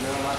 Nada más,